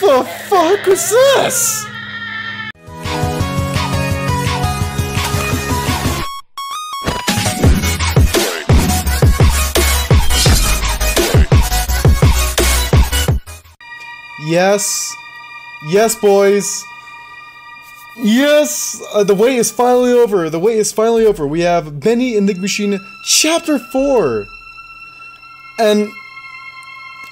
The fuck was this? Yes. Yes, boys. Yes! Uh, the wait is finally over. The wait is finally over. We have Bendy and the Machine Chapter 4. And,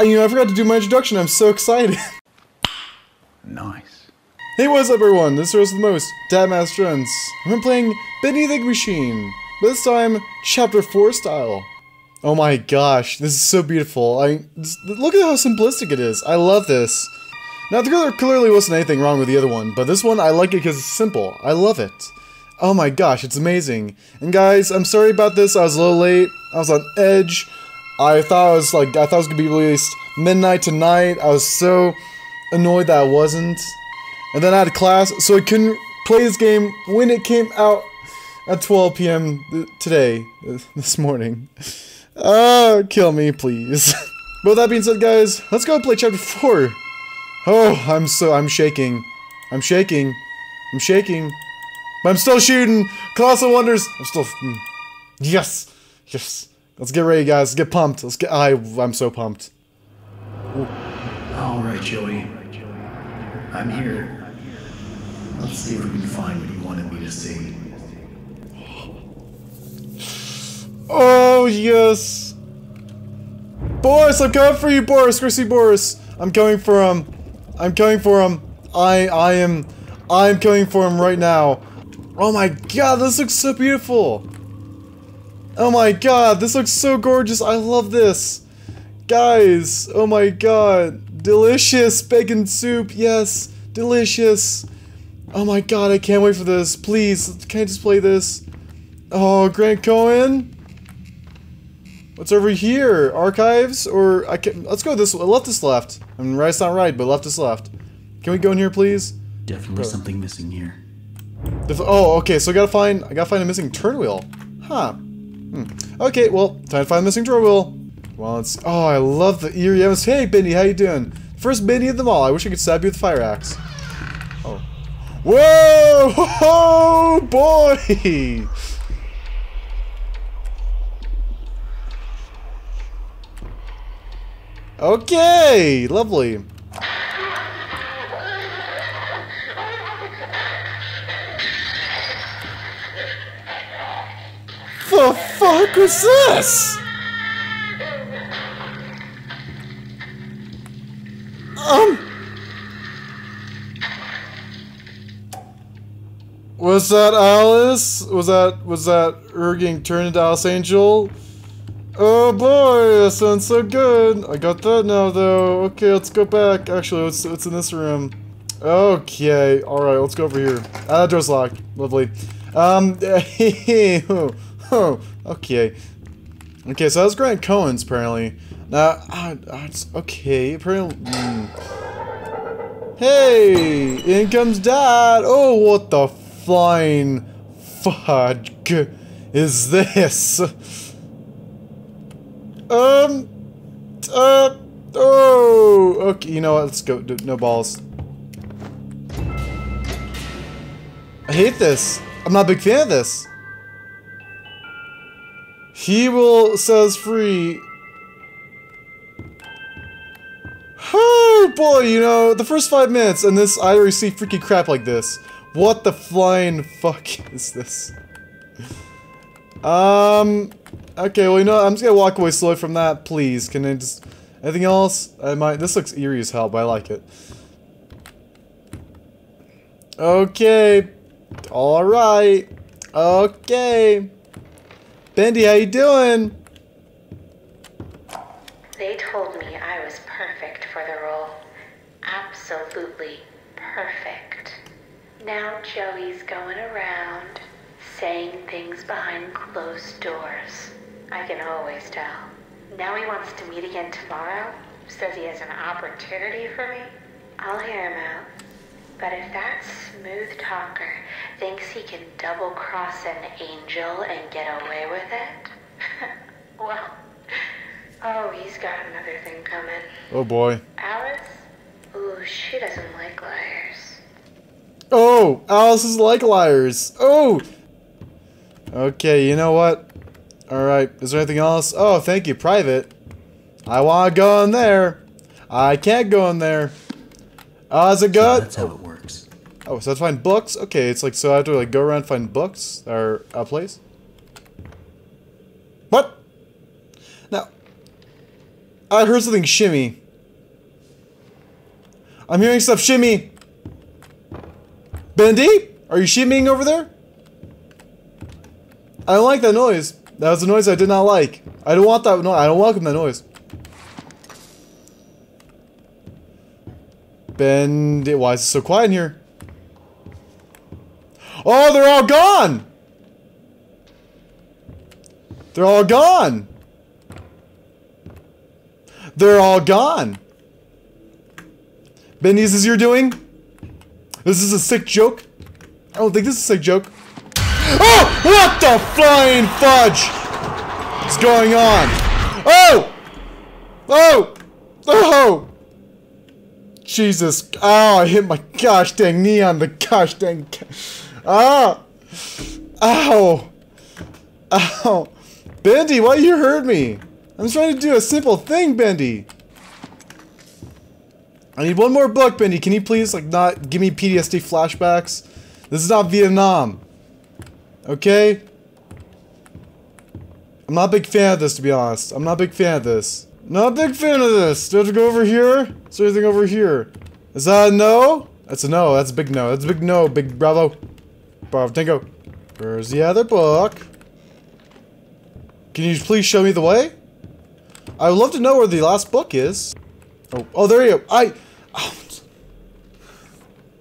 uh, you know, I forgot to do my introduction. I'm so excited. Nice. hey, what's up, everyone? This is the most, DatMasterHunts. I'm playing Bendy the Machine. This time, Chapter 4 style. Oh my gosh, this is so beautiful. I just, Look at how simplistic it is. I love this. Now, there clearly wasn't anything wrong with the other one, but this one, I like it because it's simple. I love it. Oh my gosh, it's amazing. And guys, I'm sorry about this. I was a little late. I was on edge. I thought I was like, I thought it was gonna be released midnight tonight. I was so annoyed that I wasn't. And then I had class, so I couldn't play this game when it came out at 12 p.m. today, this morning. Oh, kill me, please. but with that being said, guys, let's go play chapter 4. Oh, I'm so, I'm shaking. I'm shaking. I'm shaking. But I'm still shooting. Colossal Wonders. I'm still, mm. yes, yes. Let's get ready, guys. Let's get pumped. Let's get, I, I'm so pumped. All right, Joey. I'm here. Let's see if we can find what you wanted me to see. Oh, yes. Boris, I'm coming for you, Boris. Chrissy Boris. I'm coming for him. I'm coming for him. I, I am, I'm coming for him right now. Oh my god, this looks so beautiful. Oh my god, this looks so gorgeous. I love this. Guys, oh my god. Delicious bacon soup. Yes, delicious. Oh my god, I can't wait for this. Please, can I just play this? Oh, Grant Cohen? What's over here? Archives? Or I can let's go this way. Left is left. I mean right's not right, but left is left. Can we go in here please? Definitely something missing here. Oh, okay, so I gotta find I gotta find a missing turn wheel. Huh. Hmm. Okay, well, time to find the missing turn wheel. Well, it's oh, I love the eerie. Hey, Bendy, how you doing? First Bendy of them all. I wish I could stab you with a fire axe. Oh. Whoa! Oh boy! Okay, lovely. The fuck was this? Was that Alice? Was that was that her turned into Alice Angel? Oh boy, that sounds so good. I got that now though. Okay, let's go back. Actually, what's what's in this room? Okay, alright, let's go over here. Ah, that door's locked. Lovely. Um, oh, okay. Okay, so that was Grant Cohen's apparently. Now, uh, uh, it's okay, apparently. mm. Hey, in comes Dad. Oh, what the flying fudge is this? Um. Uh. Oh. Okay. You know what? Let's go. No balls. I hate this. I'm not a big fan of this. He will says free. Oh boy, you know, the first five minutes and this I see freaky crap like this. What the flying fuck is this? Um Okay, well, you know, I'm just gonna walk away slowly from that, please. Can I just... Anything else? I might... This looks eerie as hell, but I like it. Okay. Alright. Okay. Bendy, how you doing? They told me I was perfect for the role. Absolutely perfect. Now Joey's going around saying things behind closed doors. I can always tell. Now he wants to meet again tomorrow. Says he has an opportunity for me. I'll hear him out. But if that smooth talker thinks he can double cross an angel and get away with it, well, oh, he's got another thing coming. Oh boy. Alice? Ooh, she doesn't like liars. Oh, Alice is like liars. Oh! Okay, you know what? Alright, is there anything else? Oh, thank you, private. I want to go in there. I can't go in there. Oh, is it So good? that's how it works. Oh, so I have to find books? Okay, it's like, so I have to like go around and find books? Or a place? What? Now, I heard something shimmy. I'm hearing stuff shimmy. Bendy? Are you shimmying over there? I don't like that noise. That was a noise I did not like. I don't want that noise. I don't welcome that noise. Bendy, why is it so quiet in here? Oh, they're all gone! They're all gone! They're all gone! Bendy, is this you're doing? This is a sick joke? I don't think this is a sick joke. Oh! What the flying fudge? What's going on? Oh! Oh! Oh! Jesus. Oh, I hit my gosh dang knee on the gosh dang. Ah! Ow! Ow! Bendy, why you hurt me? I'm trying to do a simple thing, Bendy. I need one more book, Bendy. Can you please, like, not give me PTSD flashbacks? This is not Vietnam. Okay? I'm not a big fan of this, to be honest. I'm not a big fan of this. Not a big fan of this. Do I have to go over here? Is there anything over here? Is that a no? That's a no. That's a big no. That's a big no. Big bravo. Bravo Tango. Where's the other book? Can you please show me the way? I would love to know where the last book is. Oh, oh, there you go. I. Oh,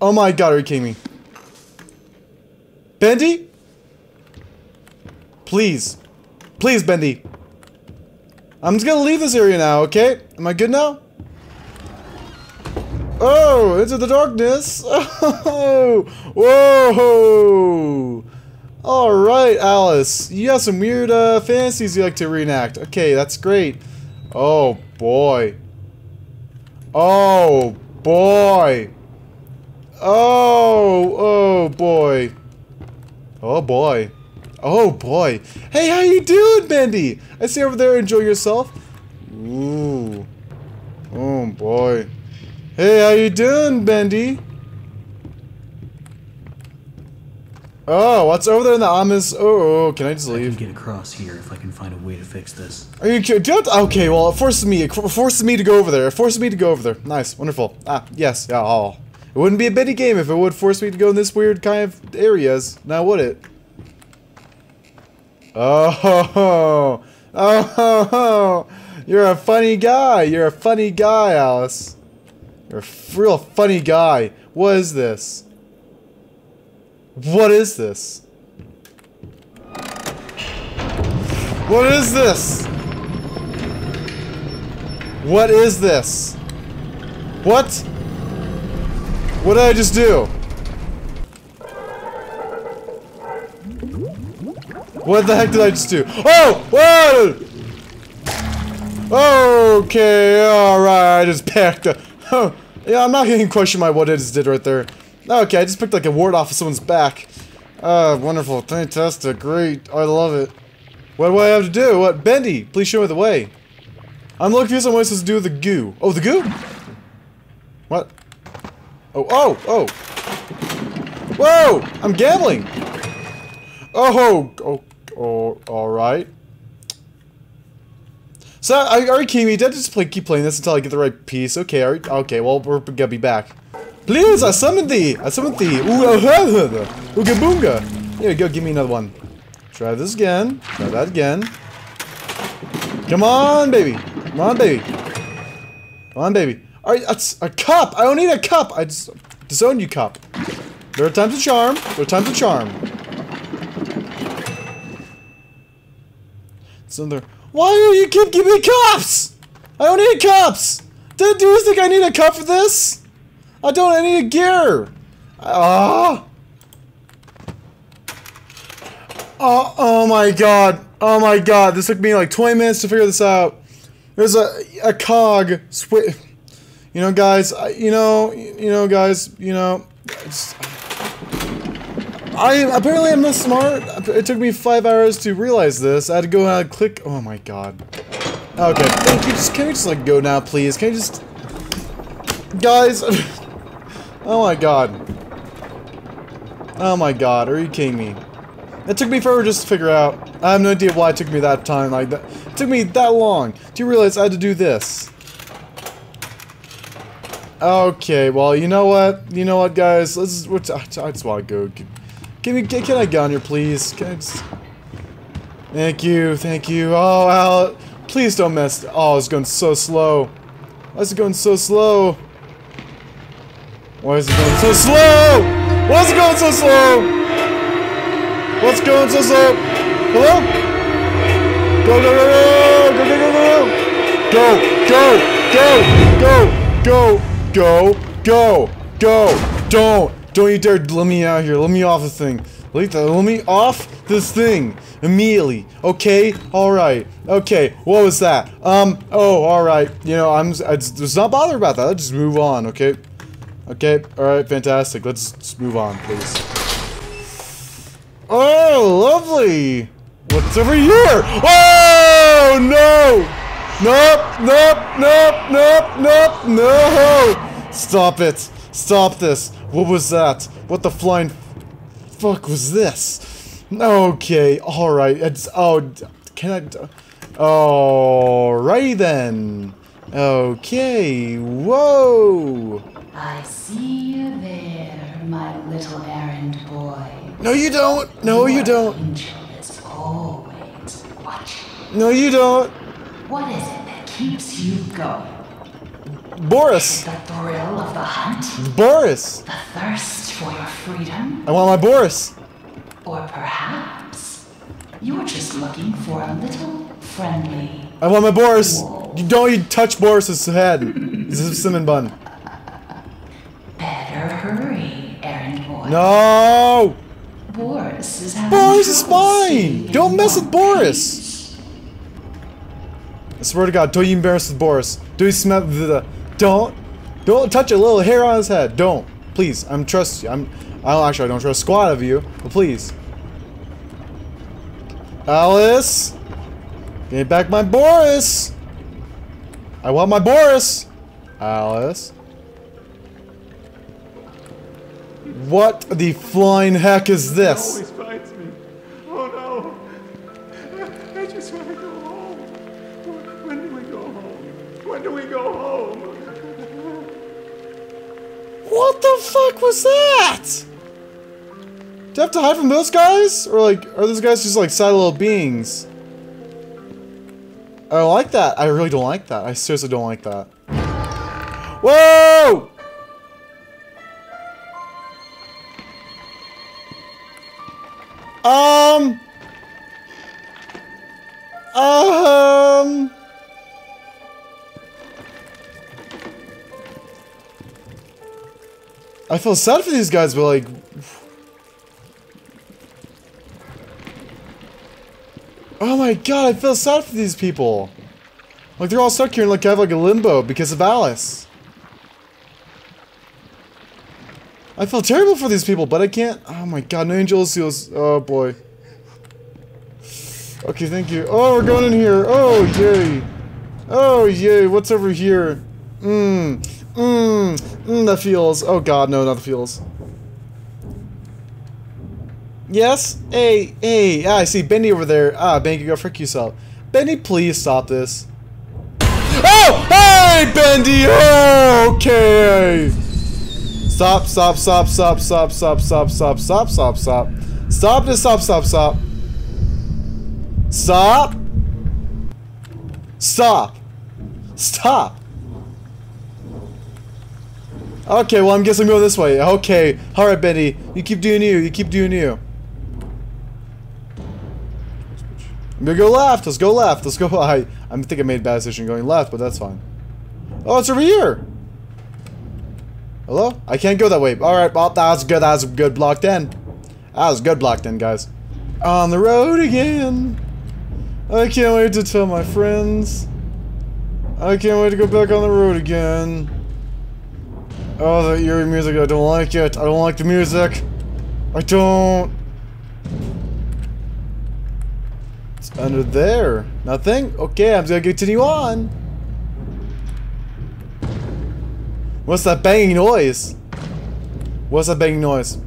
oh my god, are you kidding me? Bendy? Please. Please, Bendy. I'm just gonna leave this area now, okay? Am I good now? Oh, into the darkness. Oh, whoa. All right, Alice. You have some weird uh, fantasies you like to reenact. Okay, that's great. Oh, boy. Oh, boy. Oh, oh, boy. Oh, boy. Oh, boy. Hey, how you doing, Bendy? I see over there. Enjoy yourself. Ooh. Oh, boy. Hey, how you doing, Bendy? Oh, what's over there in the ominous? Oh, oh, can I just leave? I can get across here if I can find a way to fix this. Are you kidding? Do you have to- okay, well, it forces me. It forces me to go over there. It forces me to go over there. Nice, wonderful. Ah, yes, yeah. Oh, it wouldn't be a Bendy game if it would force me to go in this weird kind of areas. Now would it? Oh, ho, ho. oh, ho, ho. you're a funny guy. You're a funny guy, Alice. You're a real funny guy. What is this? What is this? What is this? What is this? What? What did I just do? What the heck did I just do? Oh! Whoa! Okay, alright, I just packed a... Huh. Yeah, I'm not gonna question my what I just did right there. Okay, I just picked like a ward off of someone's back. Ah, wonderful, fantastic, great, I love it. What do I have to do? What? Bendy, please show me the way. I'm looking for someone supposed to do with the goo. Oh, the goo? What? Oh, oh, oh. Whoa! I'm gambling! Oh, oh, oh, alright. So, I already kidding me? I just play, keep playing this until I get the right piece? Okay, alright, okay, well, we're gonna be back. Please, I summoned thee! I summoned thee! Ooh, uh, Ooga boonga! Here you go, give me another one. Try this again. Try that again. Come on, baby. Come on, baby. Come on, baby. Alright, that's a cup! I don't need a cup! I just disown you, cup. There are times to charm. There are times to charm. So there. Why do you keep giving me cups? I don't need cups! Do, do you think I need a cup for this? I don't, I need a gear! Ah! Oh, oh my god. Oh my god. This took me like 20 minutes to figure this out. There's a, a cog. Swi You know, guys, I, you know, you know, guys, you know, it's, I apparently I'm not smart. It took me five hours to realize this. I had to go and click. Oh my god. Okay, thank you. Just can we just like go now, please? Can you just, guys? oh my god. Oh my god. Are you kidding me? It took me forever just to figure out. I have no idea why it took me that time. Like that. It took me that long. Do you realize I had to do this? Okay, well, you know what? You know what, guys? Let's. What's, I just want to go. Can, can I get on here, please? Can I just, Thank you. Thank you. Oh, Al. Please don't mess. Oh, it's going so slow. Why is it going so slow? Why is it going so slow? Why is it going so slow? What's going so slow? Hello? Go, go, go, go, go, go, go, go, go, go, go, go, go, go, don't, don't you dare let me out here, let me off the thing, let, me off this thing, immediately, okay, alright, okay, what was that, um, oh, alright, you know, I'm, I just not bothered about that, let's just move on, okay, okay, alright, fantastic, let's just move on, please. Oh, lovely! What's over here? Oh, no! Nope, nope, nope, nope, nope, no! Stop it. Stop this. What was that? What the flying fuck was this? Okay, alright. It's, oh, can I, alrighty then. Okay, whoa! I see you there, my little errand boy. No, you don't. No, you don't. Angel is always watching. No, you don't. What is it that keeps you going? Boris. The thrill of the hunt? Boris. The thirst for your freedom? I want my Boris. Or perhaps you're just looking for a little friendly. I want my Boris. You don't you touch Boris's head. This is a cinnamon bun. Better hurry, errand boy. No! Boris is having Boris is fine! Don't mess with Boris! I swear to God, don't you embarrass with Boris. Do you smell the don't don't touch a little hair on his head. Don't. Please. I'm trust you. I'm I don't actually I don't trust a squad of you, but please. Alice! Give me back my Boris! I want my Boris! Alice. What the flying heck is this? always finds me. Oh no! I just want to go home. When do we go home? When do we go home? What the fuck was that? Do I have to hide from those guys? Or like, are those guys just like sad little beings? I don't like that. I really don't like that. I seriously don't like that. Whoa! Um. Um. I feel sad for these guys, but like. Oh my god, I feel sad for these people. Like they're all stuck here and like kind of like a limbo because of Alice. I feel terrible for these people, but I can't. Oh my god, no angel seals. Oh boy. Okay, thank you. Oh, we're going in here. Oh, yay. Oh, yay. What's over here? Mmm. Mmm. Mmm, the feels. Oh god, no, not the feels. Yes? Hey, hey. Ah, I see Bendy over there. Ah, Bendy, go frick yourself. Bendy, please stop this. Oh! Hey, Bendy! Okay! Stop, stop, stop, stop, stop, stop, stop, stop, stop, stop, stop. Stop this, stop, stop, stop. Stop! Stop! Stop! Okay, well, I'm guessing I'm going this way. Okay. Alright, Bendy. You keep doing you. You keep doing you. I'm gonna go left. Let's go left. Let's go. I, I think I made a bad decision going left, but that's fine. Oh, it's over here. Hello? I can't go that way. Alright, well, that was good. That was a good block then. That was good block then, guys. On the road again. I can't wait to tell my friends. I can't wait to go back on the road again. Oh, the eerie music, I don't like it. I don't like the music. I don't. It's under there. Nothing? Okay, I'm gonna continue on. What's that banging noise? What's that banging noise?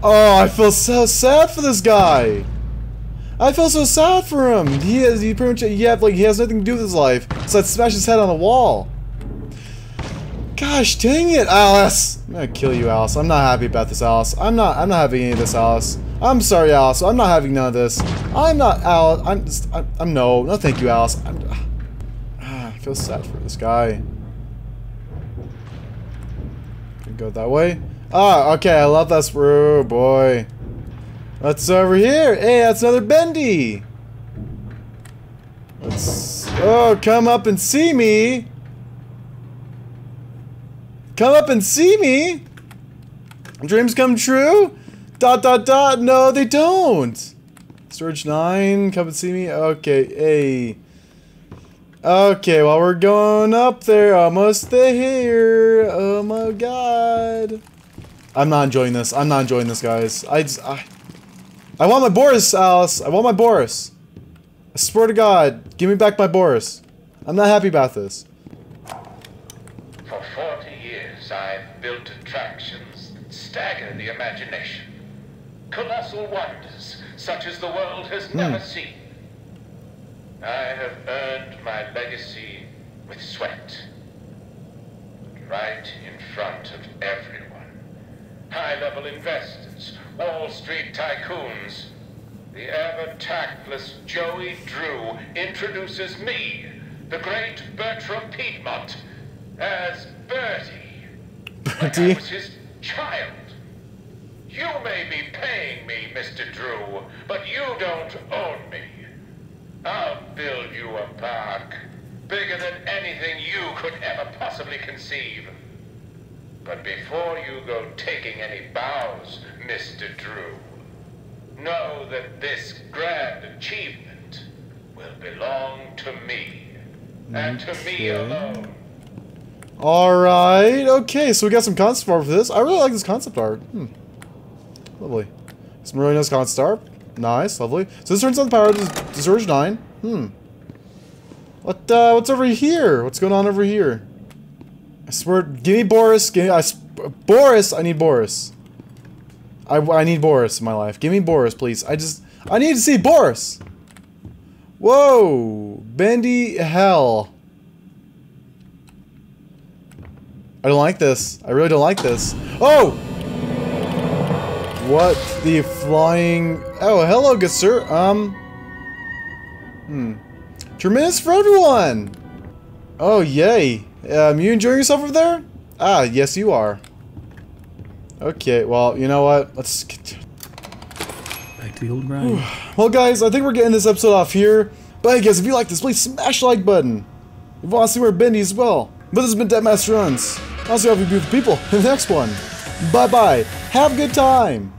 Oh, I feel so sad for this guy. I feel so sad for him. He has he pretty much have like he has nothing to do with his life. So I'd smash his head on a wall. Gosh dang it, Alice! I'm gonna kill you, Alice. I'm not happy about this, Alice. I'm not I'm not having any of this, Alice. I'm sorry, Alice. I'm not having none of this. I'm not Alice. I'm just I'm, I'm no no thank you, Alice. I'm, I feel sad for this guy. Can go that way. Ah, okay, I love that sprue, boy. What's over here? Hey, that's another bendy. Let's oh come up and see me. Come up and see me. Dreams come true? Dot dot dot. No, they don't. Storage 9, come and see me. Okay, hey. Okay, well, we're going up there. Almost there. Oh my god. I'm not enjoying this. I'm not enjoying this, guys. I just, I, I want my Boris, Alice. I want my Boris. I swear to God, give me back my Boris. I'm not happy about this. For 40 years, I've built attractions that stagger the imagination. Colossal wonders, such as the world has hmm. never seen. I have earned my legacy with sweat. Right in front of everyone. High-level investors, Wall Street tycoons. The ever-tactless Joey Drew introduces me, the great Bertrum Piedmont, as Bertie. Like I Bertie? was his child. You may be paying me, Mr. Drew, but you don't own me. I'll build you a park bigger than anything you could ever possibly conceive. But before you go taking any bows, Mr. Drew, know that this grand achievement will belong to me. And to me alone. Alright, okay, so we got some concept art for this. I really like this concept art. Hmm. Lovely. Really nice concept art. Nice, lovely. So this turns on the power to Storage 9. Hmm. What, uh, what's over here? What's going on over here? I swear, give me Boris, give me, I, Boris, I need Boris. I, I need Boris in my life. Give me Boris, please. I just, I need to see Boris. Whoa, bendy hell. I don't like this. I really don't like this. Oh! What the flying... Oh, hello, good sir. Um... Hmm. Tremendous for everyone! Oh, yay. Um, you enjoying yourself over there? Ah, yes you are. Okay, well, you know what? Let's... Get Back to the old grind. well, guys, I think we're getting this episode off here. But hey, guys, if you like this, please smash the like button. If you want to see more Bendy as well. But this has been DatMasterHunts. I'll see all of you beautiful people in the next one. Bye-bye. Have a good time.